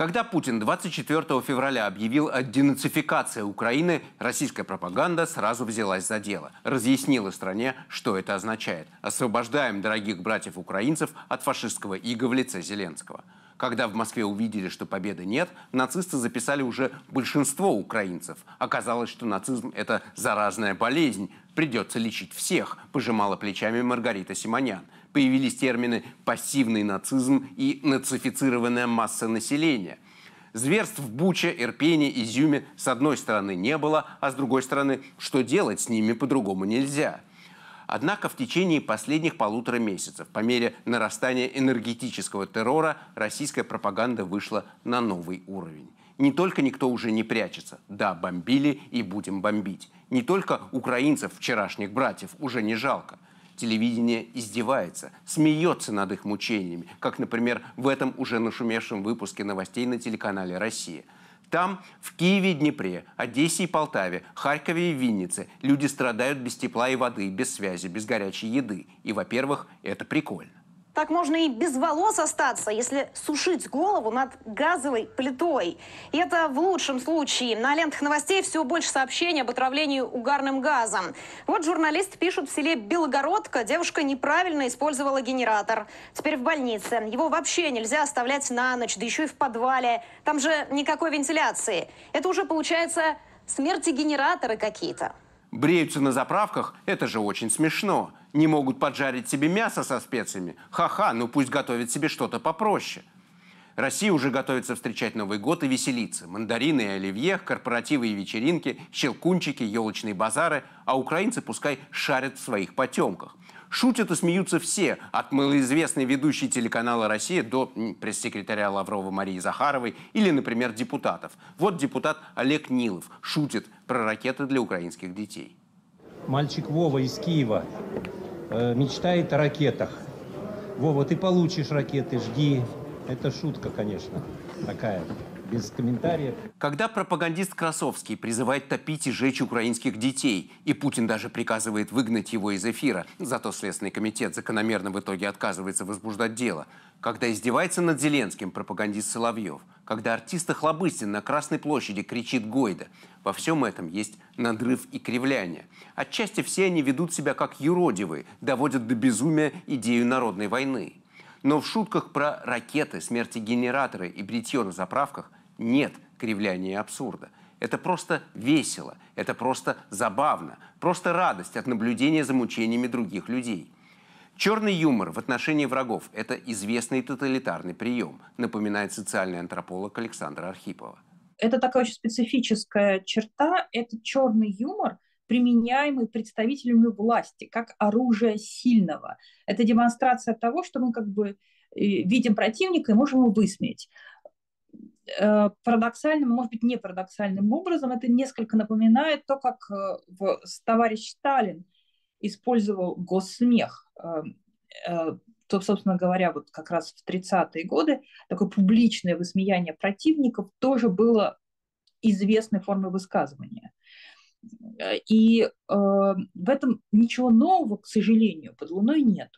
Когда Путин 24 февраля объявил о денацификации Украины, российская пропаганда сразу взялась за дело. Разъяснила стране, что это означает. Освобождаем дорогих братьев-украинцев от фашистского ига в лице Зеленского. Когда в Москве увидели, что победы нет, нацисты записали уже большинство украинцев. Оказалось, что нацизм – это заразная болезнь. Придется лечить всех, пожимала плечами Маргарита Симонян. Появились термины «пассивный нацизм» и «нацифицированная масса населения». Зверств в Буче, Ирпене, Изюме с одной стороны не было, а с другой стороны, что делать с ними по-другому нельзя – Однако в течение последних полутора месяцев, по мере нарастания энергетического террора, российская пропаганда вышла на новый уровень. Не только никто уже не прячется. Да, бомбили и будем бомбить. Не только украинцев, вчерашних братьев, уже не жалко. Телевидение издевается, смеется над их мучениями, как, например, в этом уже нашумевшем выпуске новостей на телеканале «Россия». Там, в Киеве и Днепре, Одессе и Полтаве, Харькове и Виннице люди страдают без тепла и воды, без связи, без горячей еды. И, во-первых, это прикольно. Так можно и без волос остаться, если сушить голову над газовой плитой. И это в лучшем случае. На лентах новостей все больше сообщений об отравлении угарным газом. Вот журналисты пишут, в селе Белогородка девушка неправильно использовала генератор. Теперь в больнице. Его вообще нельзя оставлять на ночь, да еще и в подвале. Там же никакой вентиляции. Это уже получается смерти генераторы какие-то. Бреются на заправках – это же очень смешно. Не могут поджарить себе мясо со специями. Ха-ха, ну пусть готовят себе что-то попроще. Россия уже готовится встречать Новый год и веселиться. Мандарины и оливье, корпоративы и вечеринки, щелкунчики, елочные базары. А украинцы пускай шарят в своих потемках. Шутят и смеются все, от малоизвестной ведущей телеканала «Россия» до пресс-секретаря Лаврова Марии Захаровой или, например, депутатов. Вот депутат Олег Нилов шутит про ракеты для украинских детей. Мальчик Вова из Киева э, мечтает о ракетах. Вова, ты получишь ракеты, жди. Это шутка, конечно, такая без комментариев. Когда пропагандист Красовский призывает топить и жечь украинских детей, и Путин даже приказывает выгнать его из эфира, зато Следственный комитет закономерно в итоге отказывается возбуждать дело, когда издевается над Зеленским пропагандист Соловьев, когда артист Охлобыстин на Красной площади кричит Гойда, во всем этом есть надрыв и кривляние. Отчасти все они ведут себя как юродивые, доводят до безумия идею народной войны. Но в шутках про ракеты, смерти генераторы и бритье на заправках нет кривляния и абсурда. Это просто весело, это просто забавно, просто радость от наблюдения за мучениями других людей. Черный юмор в отношении врагов – это известный тоталитарный прием, напоминает социальный антрополог Александра Архипова. Это такая очень специфическая черта, это черный юмор, применяемый представителями власти как оружие сильного. Это демонстрация того, что мы как бы э, видим противника и можем его высмеять. Э, парадоксальным, может быть, не парадоксальным образом, это несколько напоминает то, как э, товарищ Сталин использовал госсмех. То, собственно говоря, вот как раз в 30-е годы такое публичное высмеяние противников тоже было известной формой высказывания. И э, в этом ничего нового, к сожалению, под Луной нет.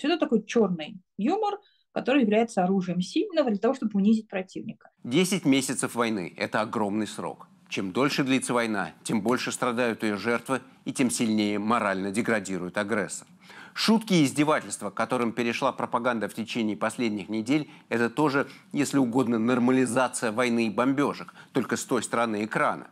Это такой черный юмор, который является оружием сильного для того, чтобы унизить противника. Десять месяцев войны – это огромный срок. Чем дольше длится война, тем больше страдают ее жертвы и тем сильнее морально деградирует агрессор. Шутки и издевательства, которым перешла пропаганда в течение последних недель, это тоже, если угодно, нормализация войны и бомбежек, только с той стороны экрана.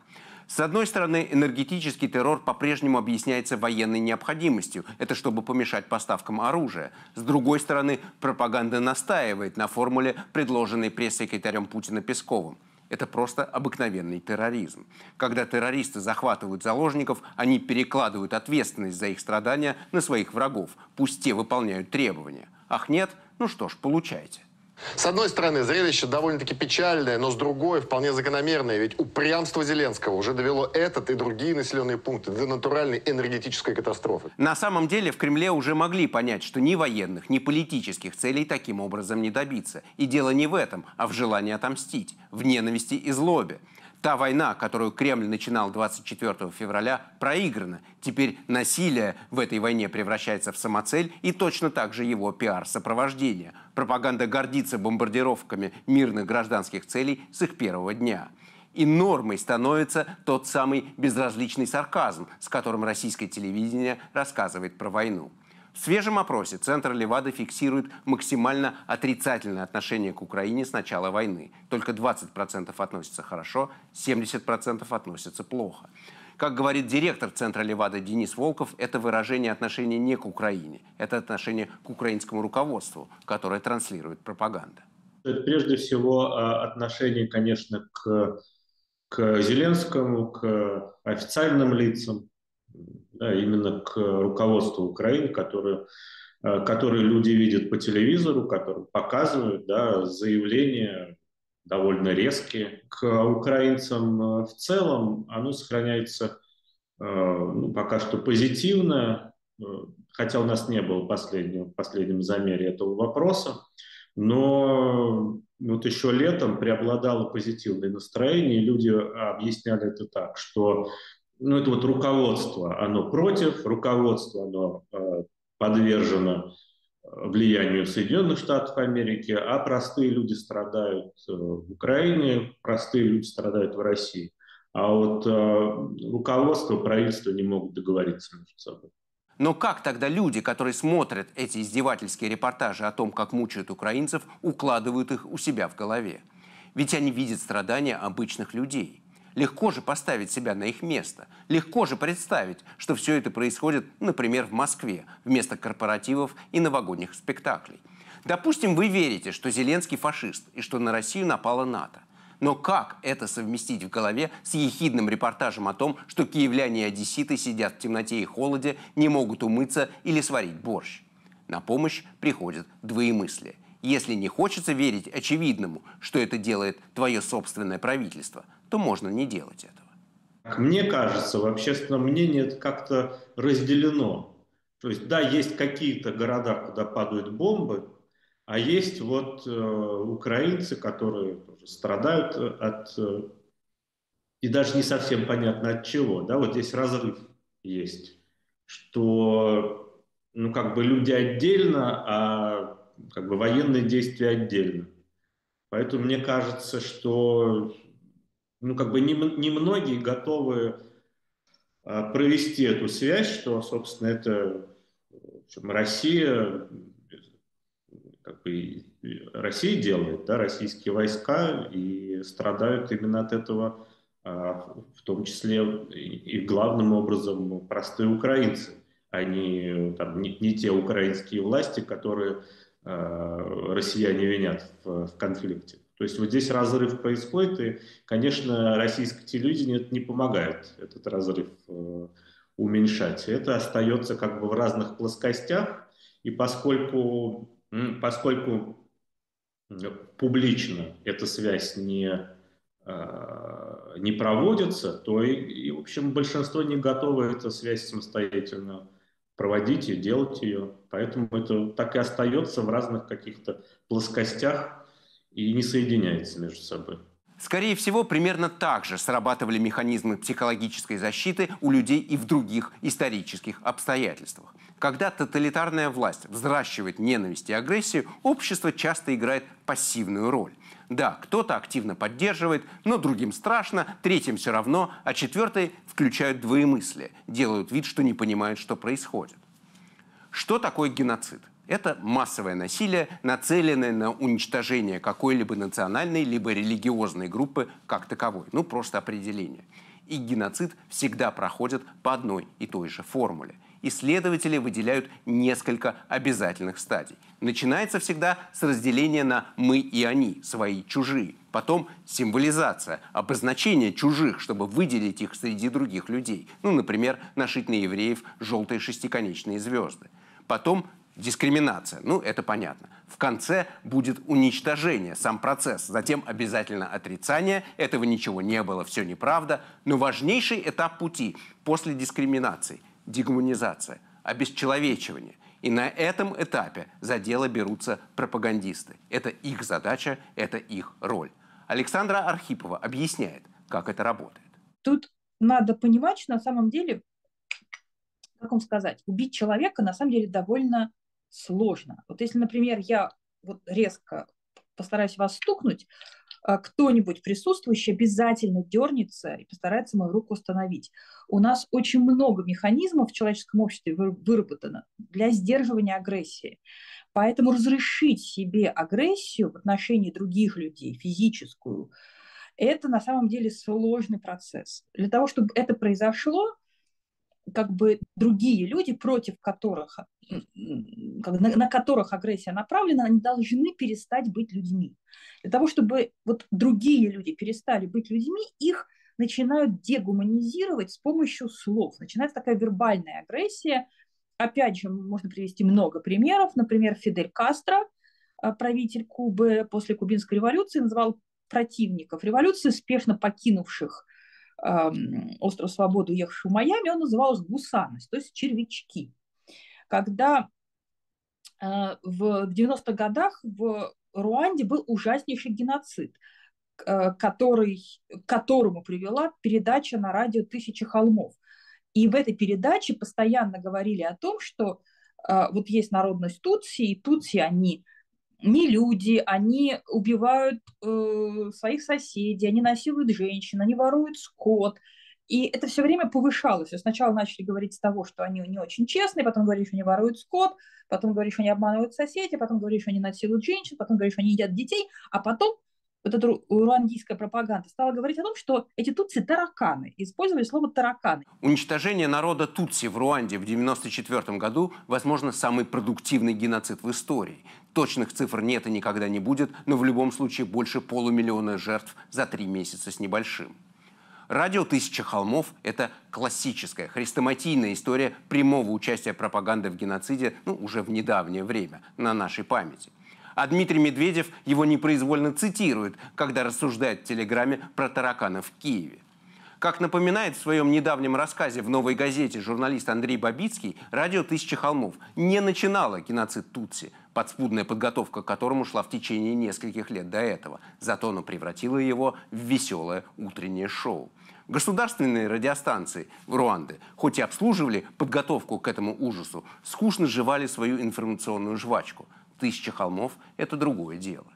С одной стороны, энергетический террор по-прежнему объясняется военной необходимостью. Это чтобы помешать поставкам оружия. С другой стороны, пропаганда настаивает на формуле, предложенной пресс-секретарем Путина Песковым. Это просто обыкновенный терроризм. Когда террористы захватывают заложников, они перекладывают ответственность за их страдания на своих врагов. Пусть те выполняют требования. Ах нет? Ну что ж, получайте. С одной стороны, зрелище довольно-таки печальное, но с другой вполне закономерное. Ведь упрямство Зеленского уже довело этот и другие населенные пункты до натуральной энергетической катастрофы. На самом деле в Кремле уже могли понять, что ни военных, ни политических целей таким образом не добиться. И дело не в этом, а в желании отомстить, в ненависти и злобе. Та война, которую Кремль начинал 24 февраля, проиграна. Теперь насилие в этой войне превращается в самоцель и точно так же его пиар-сопровождение. Пропаганда гордится бомбардировками мирных гражданских целей с их первого дня. И нормой становится тот самый безразличный сарказм, с которым российское телевидение рассказывает про войну. В свежем опросе Центр Левады фиксирует максимально отрицательное отношение к Украине с начала войны. Только 20% относятся хорошо, 70% относятся плохо. Как говорит директор Центра Левада Денис Волков, это выражение отношения не к Украине, это отношение к украинскому руководству, которое транслирует пропаганда. Это прежде всего а, отношение, конечно, к, к Зеленскому, к официальным лицам, да, именно к руководству Украины, которое, э, которые люди видят по телевизору, которые показывают да, заявления довольно резкие. К украинцам э, в целом оно сохраняется э, ну, пока что позитивно, хотя у нас не было последнего, в последнем замере этого вопроса, но вот еще летом преобладало позитивное настроение, и люди объясняли это так, что ну, это вот руководство, оно против, руководство, оно э, подвержено э, влиянию Соединенных Штатов Америки, а простые люди страдают э, в Украине, простые люди страдают в России. А вот э, руководство, правительство не могут договориться между собой. Но как тогда люди, которые смотрят эти издевательские репортажи о том, как мучают украинцев, укладывают их у себя в голове? Ведь они видят страдания обычных людей – Легко же поставить себя на их место. Легко же представить, что все это происходит, например, в Москве, вместо корпоративов и новогодних спектаклей. Допустим, вы верите, что Зеленский фашист и что на Россию напала НАТО. Но как это совместить в голове с ехидным репортажем о том, что киевляне и одесситы сидят в темноте и холоде, не могут умыться или сварить борщ? На помощь приходит двоемыслие. Если не хочется верить очевидному, что это делает твое собственное правительство – то можно не делать этого. Мне кажется, в общественном мнении это как-то разделено. То есть, да, есть какие-то города, куда падают бомбы, а есть вот э, украинцы, которые страдают от, э, и даже не совсем понятно от чего. Да, вот здесь разрыв есть, что ну, как бы люди отдельно, а как бы военные действия отдельно. Поэтому мне кажется, что ну, как бы немногие не, готовы а, провести эту связь, что, собственно, это общем, Россия, как бы, Россия делает, да, российские войска, и страдают именно от этого, а, в том числе и, главным образом простые украинцы, а не, там, не, не те украинские власти, которые россияне винят в, в конфликте. То есть вот здесь разрыв происходит, и, конечно, российское телевидение это не помогает этот разрыв э, уменьшать. Это остается как бы в разных плоскостях, и поскольку, поскольку публично эта связь не, э, не проводится, то и, и, в общем, большинство не готово эту связь самостоятельно проводить и делать ее. Поэтому это так и остается в разных каких-то плоскостях и не соединяется между собой. Скорее всего, примерно так же срабатывали механизмы психологической защиты у людей и в других исторических обстоятельствах. Когда тоталитарная власть взращивает ненависть и агрессию, общество часто играет пассивную роль. Да, кто-то активно поддерживает, но другим страшно, третьим все равно, а четвертые включают двоемыслие, делают вид, что не понимают, что происходит. Что такое геноцид? Это массовое насилие, нацеленное на уничтожение какой-либо национальной либо религиозной группы как таковой. Ну, просто определение. И геноцид всегда проходит по одной и той же формуле. Исследователи выделяют несколько обязательных стадий. Начинается всегда с разделения на «мы» и «они», свои, чужие. Потом символизация, обозначение чужих, чтобы выделить их среди других людей. Ну, например, нашить на евреев желтые шестиконечные звезды. Потом дискриминация. Ну, это понятно. В конце будет уничтожение, сам процесс. Затем обязательно отрицание. Этого ничего не было, все неправда. Но важнейший этап пути после дискриминации – дегуманизация, обесчеловечивание. И на этом этапе за дело берутся пропагандисты. Это их задача, это их роль. Александра Архипова объясняет, как это работает. Тут надо понимать, что на самом деле, как вам сказать, убить человека на самом деле довольно сложно. Вот если, например, я вот резко постараюсь вас стукнуть, кто-нибудь присутствующий обязательно дернется и постарается мою руку остановить. У нас очень много механизмов в человеческом обществе выработано для сдерживания агрессии. Поэтому разрешить себе агрессию в отношении других людей, физическую, это на самом деле сложный процесс. Для того, чтобы это произошло, как бы другие люди, против которых, на, на которых агрессия направлена, они должны перестать быть людьми. Для того, чтобы вот другие люди перестали быть людьми, их начинают дегуманизировать с помощью слов. Начинается такая вербальная агрессия. Опять же, можно привести много примеров. Например, Фидель Кастро, э, правитель Кубы после Кубинской революции, называл противников революции, спешно покинувших остров Свободы, уехавший в Майами, он назывался гусаность, то есть червячки. Когда э, в 90-х годах в Руанде был ужаснейший геноцид, э, который, к которому привела передача на радио «Тысячи холмов». И в этой передаче постоянно говорили о том, что э, вот есть народность Тутси, и Тутси, они не люди, они убивают э, своих соседей, они насилуют женщин, они воруют скот. И это все время повышалось. Сначала начали говорить с того, что они не очень честные, потом говорили, что они воруют скот, потом говорили, что они обманывают соседей, потом говорили, что они насилуют женщин, потом говорили, что они едят детей, а потом вот эта руандийская пропаганда стала говорить о том, что эти тутси – тараканы. Использовали слово «тараканы». Уничтожение народа тутси в Руанде в 1994 году, возможно, самый продуктивный геноцид в истории. Точных цифр нет и никогда не будет, но в любом случае больше полумиллиона жертв за три месяца с небольшим. Радио «Тысяча холмов» — это классическая, хрестоматийная история прямого участия пропаганды в геноциде ну, уже в недавнее время, на нашей памяти. А Дмитрий Медведев его непроизвольно цитирует, когда рассуждает в телеграмме про тараканов в Киеве. Как напоминает в своем недавнем рассказе в «Новой газете» журналист Андрей Бабицкий, радио «Тысяча холмов» не начинало геноцид Тутси, подспудная подготовка к которому шла в течение нескольких лет до этого. Зато оно превратило его в веселое утреннее шоу. Государственные радиостанции в Руанде, хоть и обслуживали подготовку к этому ужасу, скучно жевали свою информационную жвачку – «Тысяча холмов» — это другое дело.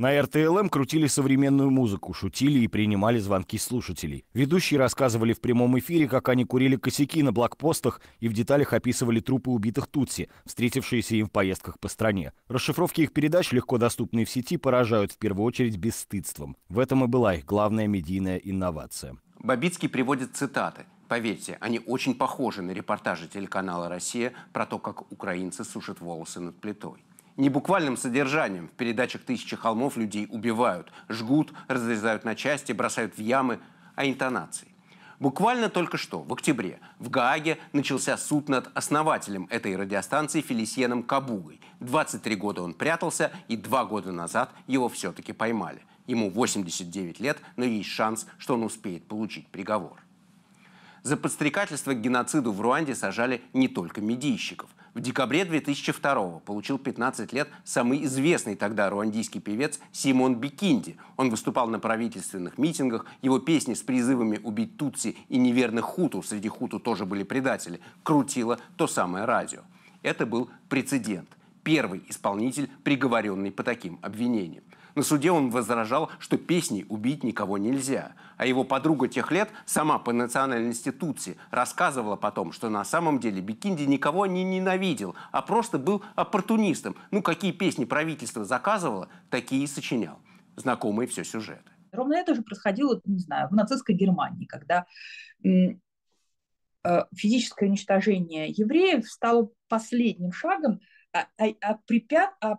На РТЛМ крутили современную музыку, шутили и принимали звонки слушателей. Ведущие рассказывали в прямом эфире, как они курили косяки на блокпостах и в деталях описывали трупы убитых тутси, встретившиеся им в поездках по стране. Расшифровки их передач, легко доступные в сети, поражают в первую очередь бесстыдством. В этом и была их главная медийная инновация. Бабицкий приводит цитаты. Поверьте, они очень похожи на репортажи телеканала «Россия» про то, как украинцы сушат волосы над плитой. Не буквальным содержанием в передачах «Тысячи холмов» людей убивают, жгут, разрезают на части, бросают в ямы, а интонацией. Буквально только что, в октябре, в Гааге начался суд над основателем этой радиостанции Фелисиеном Кабугой. 23 года он прятался, и два года назад его все-таки поймали. Ему 89 лет, но есть шанс, что он успеет получить приговор. За подстрекательство к геноциду в Руанде сажали не только медийщиков. В декабре 2002 получил 15 лет самый известный тогда руандийский певец Симон Бикинди. Он выступал на правительственных митингах, его песни с призывами убить Тутси и неверных Хуту, среди Хуту тоже были предатели, крутило то самое радио. Это был прецедент. Первый исполнитель, приговоренный по таким обвинениям. На суде он возражал, что песней убить никого нельзя. А его подруга тех лет, сама по национальности Тутси, рассказывала потом, что на самом деле Бикинди никого не ненавидел, а просто был оппортунистом. Ну, какие песни правительство заказывало, такие и сочинял. Знакомые все сюжеты. Ровно это же происходило, не знаю, в нацистской Германии, когда э, физическое уничтожение евреев стало последним шагом а, а, а, препят, а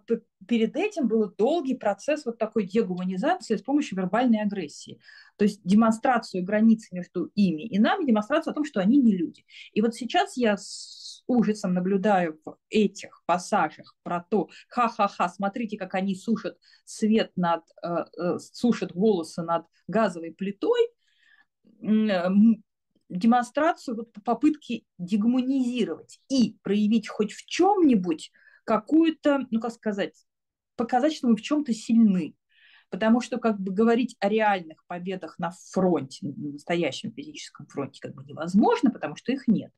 перед этим был долгий процесс вот такой дегуманизации с помощью вербальной агрессии. То есть демонстрацию границ между ими и нами, демонстрацию о том, что они не люди. И вот сейчас я с ужасом наблюдаю в этих пассажах про то, ха-ха-ха, смотрите, как они сушат свет над, э, э, сушат волосы над газовой плитой, э, демонстрацию вот попытки дегуманизировать и проявить хоть в чем-нибудь какую-то, ну как сказать, показать, что мы в чем-то сильны. Потому что как бы говорить о реальных победах на фронте, на настоящем физическом фронте как бы невозможно, потому что их нет.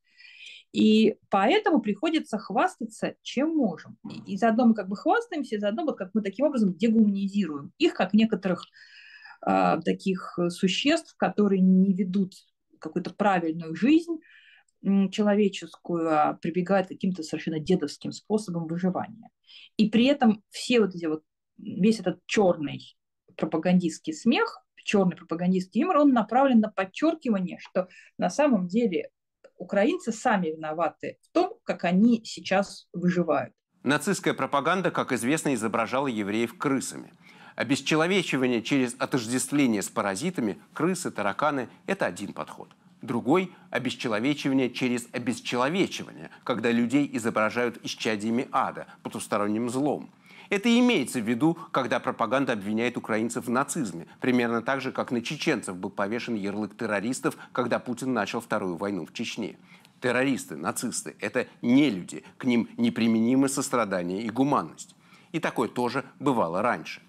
И поэтому приходится хвастаться, чем можем. И, и заодно мы как бы хвастаемся, и заодно вот как мы таким образом дегуманизируем их, как некоторых э, таких существ, которые не ведут какую-то правильную жизнь человеческую, а прибегают к каким-то совершенно дедовским способом выживания. И при этом все вот эти вот, весь этот черный пропагандистский смех, черный пропагандистский юмор, он направлен на подчеркивание, что на самом деле украинцы сами виноваты в том, как они сейчас выживают. Нацистская пропаганда, как известно, изображала евреев крысами. Обесчеловечивание через отождествление с паразитами, крысы, тараканы – это один подход. Другой – обесчеловечивание через обесчеловечивание, когда людей изображают исчадиями ада, потусторонним злом – это имеется в виду, когда пропаганда обвиняет украинцев в нацизме, примерно так же, как на чеченцев был повешен ярлык террористов, когда Путин начал вторую войну в Чечне. Террористы, нацисты – это не люди, к ним неприменимы сострадание и гуманность. И такое тоже бывало раньше.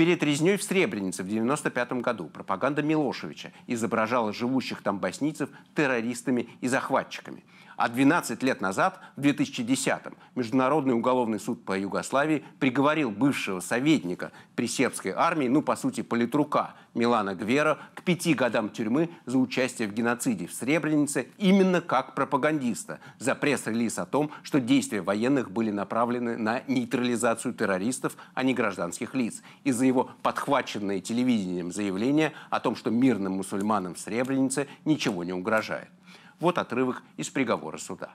Перед резней в Сребренице в 1995 году. Пропаганда Милошевича изображала живущих там боснийцев террористами и захватчиками – а 12 лет назад, в 2010-м, Международный уголовный суд по Югославии приговорил бывшего советника при сербской армии, ну, по сути, политрука Милана Гвера к пяти годам тюрьмы за участие в геноциде в Сребренице именно как пропагандиста за пресс-релиз о том, что действия военных были направлены на нейтрализацию террористов, а не гражданских лиц, и за его подхваченное телевидением заявление о том, что мирным мусульманам в Сребренице ничего не угрожает. Вот отрывок из приговора суда.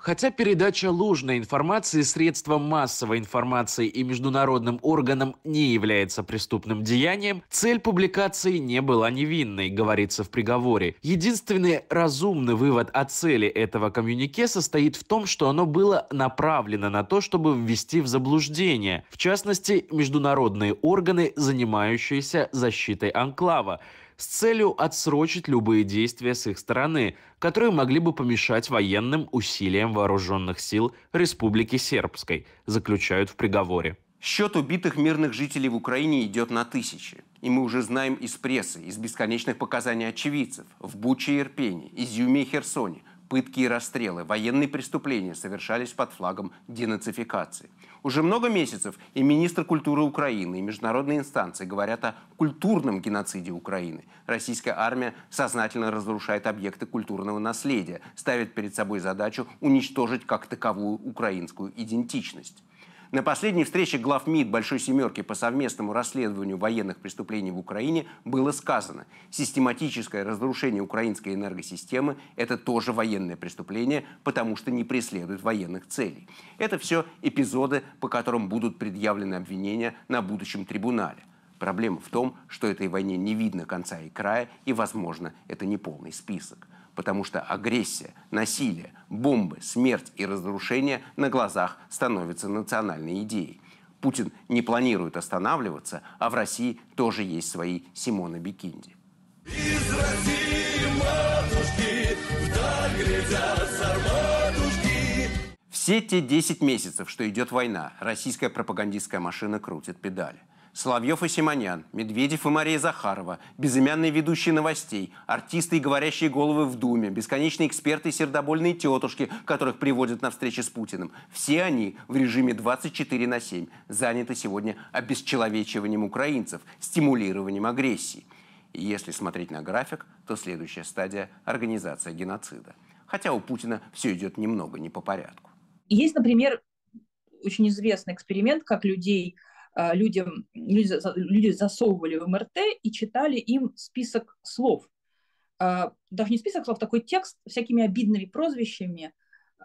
Хотя передача ложной информации средством массовой информации и международным органам не является преступным деянием, цель публикации не была невинной, говорится в приговоре. Единственный разумный вывод о цели этого коммюнике состоит в том, что оно было направлено на то, чтобы ввести в заблуждение, в частности, международные органы, занимающиеся защитой анклава, с целью отсрочить любые действия с их стороны, которые могли бы помешать военным усилиям вооруженных сил Республики Сербской, заключают в приговоре. Счет убитых мирных жителей в Украине идет на тысячи. И мы уже знаем из прессы, из бесконечных показаний очевидцев, в Буче и Ирпене, Изюме и Херсоне, пытки и расстрелы, военные преступления совершались под флагом денацификации. Уже много месяцев и министр культуры Украины, и международные инстанции говорят о культурном геноциде Украины. Российская армия сознательно разрушает объекты культурного наследия, ставит перед собой задачу уничтожить как таковую украинскую идентичность. На последней встрече глав МИД Большой Семерки по совместному расследованию военных преступлений в Украине было сказано, систематическое разрушение украинской энергосистемы – это тоже военное преступление, потому что не преследует военных целей. Это все эпизоды, по которым будут предъявлены обвинения на будущем трибунале. Проблема в том, что этой войне не видно конца и края, и, возможно, это не полный список потому что агрессия, насилие, бомбы, смерть и разрушение на глазах становятся национальной идеей. Путин не планирует останавливаться, а в России тоже есть свои Симона Бикинди. Из России, матушки, вдаль глядят сарматушки. Все те 10 месяцев, что идет война, российская пропагандистская машина крутит педали. Соловьев и Симонян, Медведев и Мария Захарова, безымянные ведущие новостей, артисты и говорящие головы в Думе, бесконечные эксперты и сердобольные тетушки, которых приводят на встречи с Путиным. Все они в режиме 24 на 7 заняты сегодня обесчеловечиванием украинцев, стимулированием агрессии. И если смотреть на график, то следующая стадия – организация геноцида. Хотя у Путина все идет немного не по порядку. Есть, например, очень известный эксперимент, как людей – людям, люди, люди засовывали в МРТ и читали им список слов. А, даже не список слов, такой текст всякими обидными прозвищами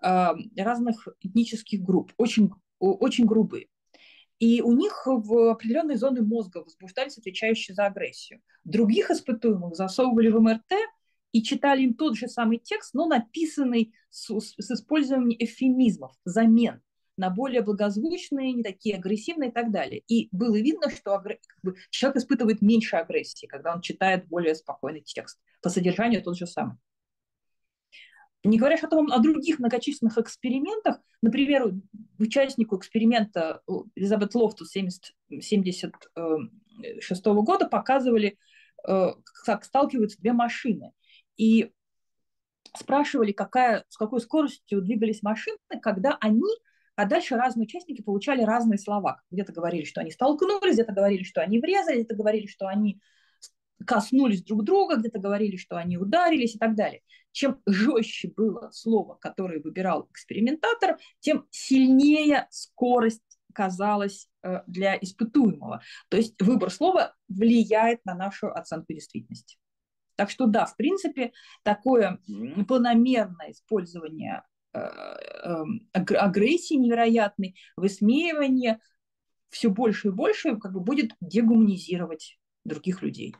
а, разных этнических групп, очень, очень грубые. И у них в определенные зоны мозга возбуждались отвечающие за агрессию. Других испытуемых засовывали в МРТ и читали им тот же самый текст, но написанный с, с использованием эвфемизмов, замен на более благозвучные, не такие агрессивные и так далее. И было видно, что бы, человек испытывает меньше агрессии, когда он читает более спокойный текст. По содержанию тот же самый. Не говоря о том, о других многочисленных экспериментах, например, участнику эксперимента Элизабет Лофту 70, 70 э, 2006 года показывали, э, как сталкиваются две машины. И спрашивали, какая, с какой скоростью двигались машины, когда они, а дальше разные участники получали разные слова. Где-то говорили, что они столкнулись, где-то говорили, что они врезались, где-то говорили, что они коснулись друг друга, где-то говорили, что они ударились и так далее. Чем жестче было слово, которое выбирал экспериментатор, тем сильнее скорость казалась э, для испытуемого. То есть выбор слова влияет на нашу оценку действительности. Так что да, в принципе, такое планомерное использование э, агрессии невероятной, высмеивание все больше и больше как бы будет дегуманизировать других людей.